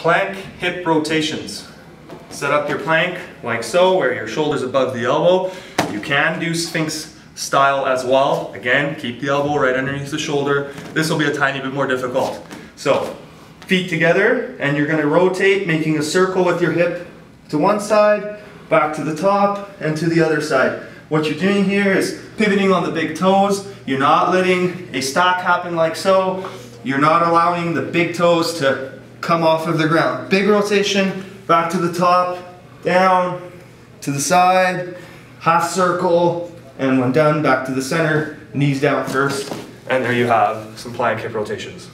Plank hip rotations. Set up your plank like so, where your shoulder's above the elbow. You can do Sphinx style as well. Again, keep the elbow right underneath the shoulder. This will be a tiny bit more difficult. So, feet together, and you're gonna rotate, making a circle with your hip to one side, back to the top, and to the other side. What you're doing here is pivoting on the big toes. You're not letting a stack happen like so. You're not allowing the big toes to come off of the ground. Big rotation, back to the top, down, to the side, half circle, and when done, back to the center, knees down first, and there you have some plank hip rotations.